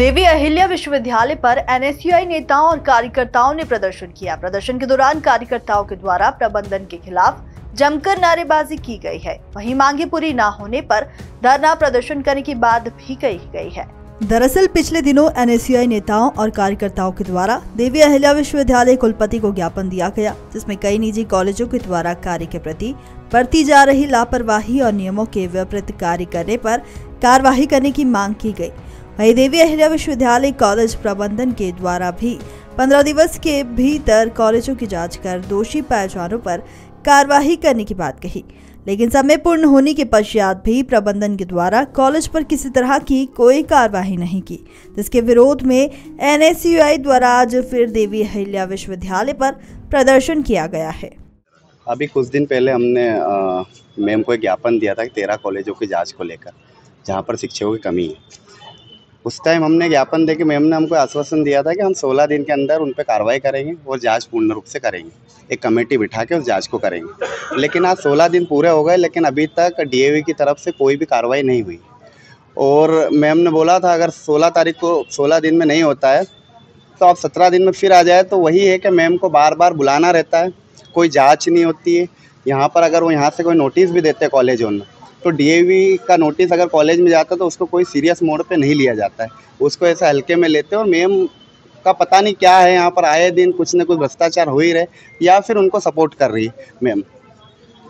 देवी अहिल्या विश्वविद्यालय पर एनएसयूआई नेताओं और कार्यकर्ताओं ने प्रदर्शन किया। प्रदर्शन के दौरान कार्यकर्ताओं के द्वारा प्रबंधन के खिलाफ जमकर नारेबाजी की गई है। वहीं मांगे पूरी न होने पर धरना प्रदर्शन करने की बात भी कही गई है। दरअसल, पिछले दिनों एनएसयूआई नेताओं और कार्यकर्ताओं के द्वारा देवी अहिल्या विश्वविद्यालय कुलपति को ज्ञापन दिया गया, जिसमें कई निजी कॉलेजों के द्वारा कार्य के प्रति बरती जा रही लापरवाही और नियमों के विपरीत कार्य करने पर कार्यवाही करने की मांग की गई। वही देवी अहिल्या विश्वविद्यालय कॉलेज प्रबंधन के द्वारा भी पंद्रह दिवस के भीतर कॉलेजों की जाँच कर दोषी पाए जाने पर कार्यवाही करने की बात कही। लेकिन समय पूर्ण होने के पश्चात भी प्रबंधन के द्वारा कॉलेज पर किसी तरह की कोई कार्यवाही नहीं की, जिसके विरोध में एनएसयूआई द्वारा आज फिर देवी अहिल्या विश्वविद्यालय पर प्रदर्शन किया गया है। अभी कुछ दिन पहले हमने मैम को ज्ञापन दिया था कि तेरह कॉलेजों की जाँच को लेकर, जहाँ पर शिक्षकों की कमी है। उस टाइम हमने ज्ञापन दे के मैम ने हमको आश्वासन दिया था कि हम 16 दिन के अंदर उन पर कार्रवाई करेंगे और जाँच पूर्ण रूप से करेंगे। एक कमेटी बिठा के उस जाँच को करेंगे। लेकिन आज 16 दिन पूरे हो गए, लेकिन अभी तक डीएवी की तरफ़ से कोई भी कार्रवाई नहीं हुई। और मैम ने बोला था, अगर 16 तारीख को 16 दिन में नहीं होता है तो आप 17 दिन में फिर आ जाए तो वही है कि मैम को बार बार बुलाना रहता है, कोई जाँच नहीं होती है। यहाँ पर अगर वो यहाँ से कोई नोटिस भी देते कॉलेजों में तो डीएवी का नोटिस अगर कॉलेज में जाता तो उसको कोई सीरियस मोड पे नहीं लिया जाता है। उसको ऐसा हल्के में लेते हैं और मैम का पता नहीं क्या है, यहाँ पर आए दिन कुछ ना कुछ भ्रष्टाचार हो ही रहे, या फिर उनको सपोर्ट कर रही है मैम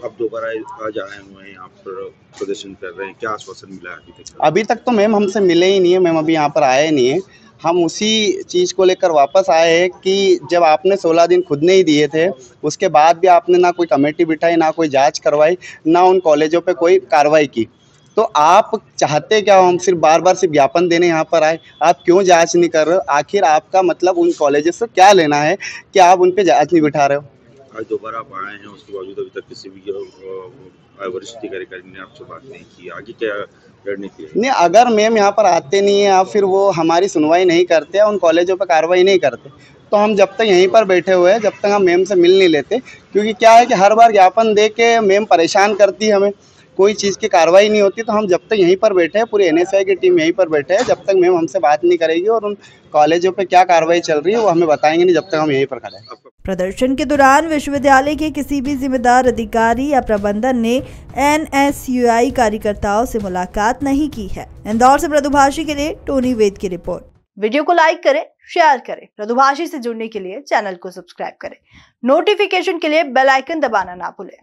अब दोबारा आज आए हुए हैं यहाँ पर प्रदर्शन कर रहे हैं, क्या आश्वासन मिला अभी तक? अभी तक तो मैम हमसे मिले ही नहीं है, मैम अभी यहाँ पर आए नहीं है। हम उसी चीज़ को लेकर वापस आए हैं कि जब आपने 16 दिन खुद नहीं दिए थे, उसके बाद भी आपने ना कोई कमेटी बिठाई, ना कोई जाँच करवाई, ना उन कॉलेजों पे कोई कार्रवाई की। तो आप चाहते क्या हम सिर्फ़ बार बार सिर्फ़ ज्ञापन देने यहाँ पर आए? आप क्यों जाँच नहीं कर रहे हो? आखिर आपका मतलब उन कॉलेजेस से क्या लेना है कि आप उन पर जाँच नहीं बिठा रहे हो? आज दोबारा आप आए हैं, उसके बावजूद अभी तक किसी भी वरिष्ठ अधिकारी ने आपसे बात नहीं की। आगे क्या रणनीति नहीं, अगर मैम यहाँ पर आते नहीं है आप फिर वो हमारी सुनवाई नहीं करते उन कॉलेजों पर कार्रवाई नहीं करते तो हम जब तक यहीं पर बैठे हुए हैं, जब तक हम मैम से मिल नहीं लेते, क्योंकि क्या है कि हर बार ज्ञापन दे के मैम परेशान करती है हमें। कोई चीज़ की कार्रवाई नहीं होती तो हम जब तक यहीं पर बैठे हैं, पूरी एन की टीम यहीं पर बैठे हैं, जब तक मैम हमसे बात नहीं करेगी और उन कॉलेजों पे क्या कार्रवाई चल रही है, वो हमें बताएँगे नहीं जब तक हम यहीं पर खड़े हैं। प्रदर्शन के दौरान विश्वविद्यालय के किसी भी जिम्मेदार अधिकारी या प्रबंधन ने एनएसयूआई कार्यकर्ताओं से मुलाकात नहीं की है। इंदौर से प्रदुभाषी के लिए टोनी वेद की रिपोर्ट। वीडियो को लाइक करें, शेयर करें, प्रदुभाषी से जुड़ने के लिए चैनल को सब्सक्राइब करें। नोटिफिकेशन के लिए बेल आइकन दबाना ना भूलें।